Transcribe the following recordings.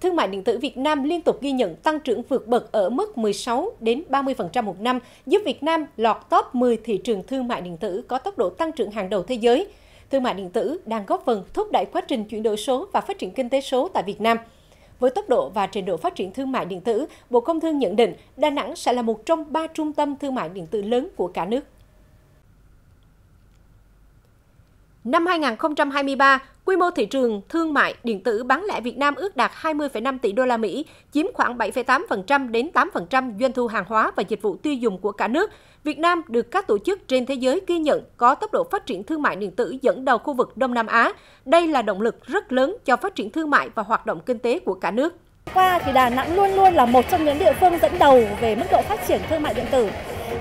thương mại điện tử Việt Nam liên tục ghi nhận tăng trưởng vượt bậc ở mức 16 đến 30% một năm, giúp Việt Nam lọt top 10 thị trường thương mại điện tử có tốc độ tăng trưởng hàng đầu thế giới. Thương mại điện tử đang góp phần thúc đẩy quá trình chuyển đổi số và phát triển kinh tế số tại Việt Nam. Với tốc độ và trình độ phát triển thương mại điện tử, Bộ Công Thương nhận định Đà Nẵng sẽ là một trong ba trung tâm thương mại điện tử lớn của cả nước. Năm 2023, quy mô thị trường thương mại điện tử bán lẻ Việt Nam ước đạt 20,5 tỷ đô la Mỹ, chiếm khoảng 7,8% đến 8% doanh thu hàng hóa và dịch vụ tiêu dùng của cả nước. Việt Nam được các tổ chức trên thế giới ghi nhận có tốc độ phát triển thương mại điện tử dẫn đầu khu vực Đông Nam Á. Đây là động lực rất lớn cho phát triển thương mại và hoạt động kinh tế của cả nước. Qua thì Đà Nẵng luôn luôn là một trong những địa phương dẫn đầu về mức độ phát triển thương mại điện tử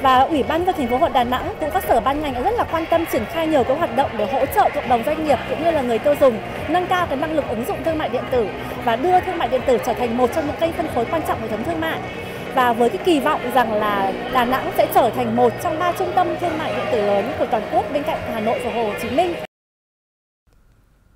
và ủy ban nhân thành phố Hội Đà Nẵng cũng các sở ban ngành rất là quan tâm triển khai nhiều cái hoạt động để hỗ trợ cộng đồng doanh nghiệp cũng như là người tiêu dùng, nâng cao cái năng lực ứng dụng thương mại điện tử và đưa thương mại điện tử trở thành một trong những kênh phân phối quan trọng hệ thống thương mại và với cái kỳ vọng rằng là Đà Nẵng sẽ trở thành một trong ba trung tâm thương mại điện tử lớn của toàn quốc bên cạnh Hà Nội và Hồ Chí Minh.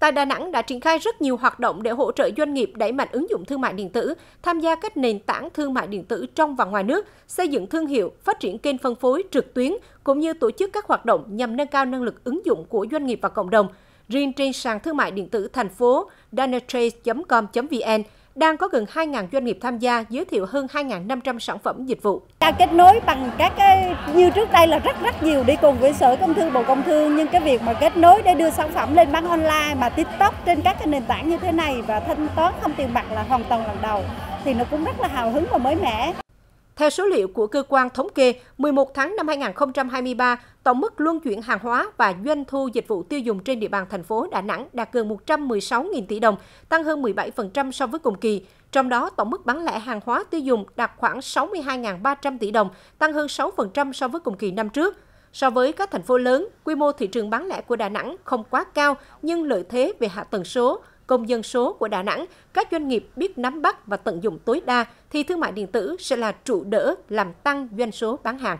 Tại Đà Nẵng đã triển khai rất nhiều hoạt động để hỗ trợ doanh nghiệp đẩy mạnh ứng dụng thương mại điện tử, tham gia các nền tảng thương mại điện tử trong và ngoài nước, xây dựng thương hiệu, phát triển kênh phân phối trực tuyến cũng như tổ chức các hoạt động nhằm nâng cao năng lực ứng dụng của doanh nghiệp và cộng đồng. Riêng trên sàn thương mại điện tử thành phố danatrace.com.vn đang có gần 2.000 doanh nghiệp tham gia giới thiệu hơn 2.500 sản phẩm dịch vụ. Ta kết nối bằng các cái như trước đây là rất rất nhiều đi cùng với Sở Công Thương, Bộ Công Thương nhưng cái việc mà kết nối để đưa sản phẩm lên bán online mà TikTok trên các cái nền tảng như thế này và thanh toán không tiền mặt là hoàn toàn lần đầu thì nó cũng rất là hào hứng và mới mẻ. Theo số liệu của cơ quan thống kê, 11 tháng năm 2023, tổng mức luân chuyển hàng hóa và doanh thu dịch vụ tiêu dùng trên địa bàn thành phố Đà Nẵng đạt gần 116.000 tỷ đồng, tăng hơn 17% so với cùng kỳ. Trong đó, tổng mức bán lẻ hàng hóa tiêu dùng đạt khoảng 62.300 tỷ đồng, tăng hơn 6% so với cùng kỳ năm trước. So với các thành phố lớn, quy mô thị trường bán lẻ của Đà Nẵng không quá cao nhưng lợi thế về hạ tầng số, công dân số của Đà Nẵng, các doanh nghiệp biết nắm bắt và tận dụng tối đa thì thương mại điện tử sẽ là trụ đỡ làm tăng doanh số bán hàng.